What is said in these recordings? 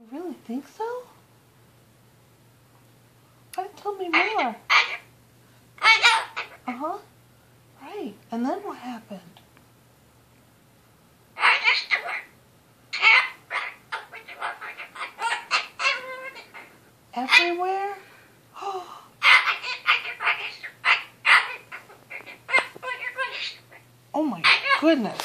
You really think so? Why tell me more? Uh huh. Right. And then what happened? Everywhere? Oh, oh my goodness.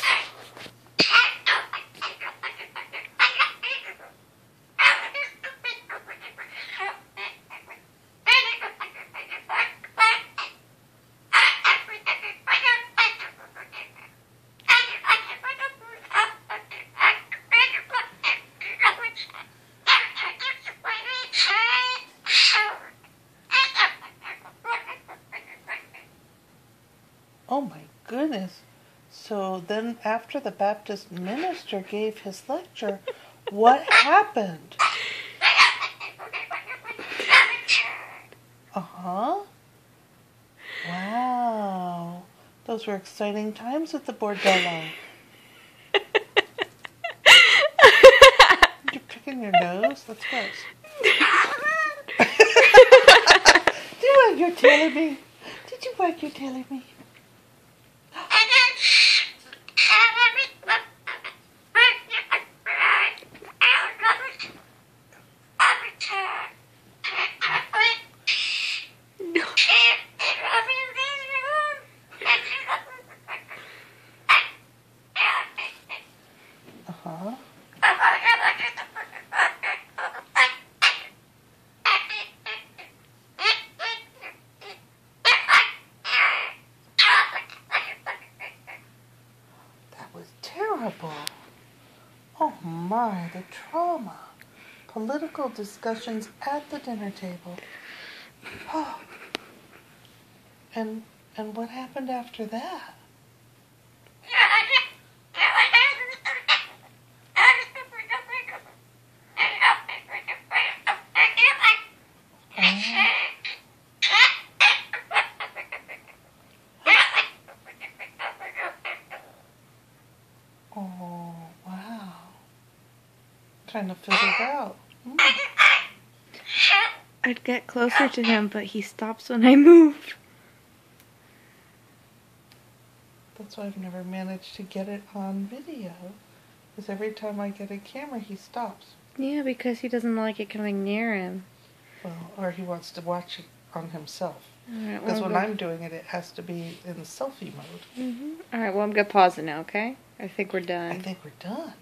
Oh my goodness. So then, after the Baptist minister gave his lecture, what happened? Uh huh. Wow. Those were exciting times at the bordello. You're picking your nose? That's gross. Did you wag your tail at me? Did you wag your tail at me? That was terrible. Oh my, the trauma. Political discussions at the dinner table. Oh. And and what happened after that? Oh wow. Trying to figure it out. Hmm. I'd get closer to him, but he stops when I move. That's why I've never managed to get it on video. Because every time I get a camera, he stops. Yeah, because he doesn't like it coming near him. Well, or he wants to watch it on himself. Because well, when I'm doing it, it has to be in selfie mode. hmm Alright, well, I'm gonna pause it now, okay? I think we're done. I think we're done.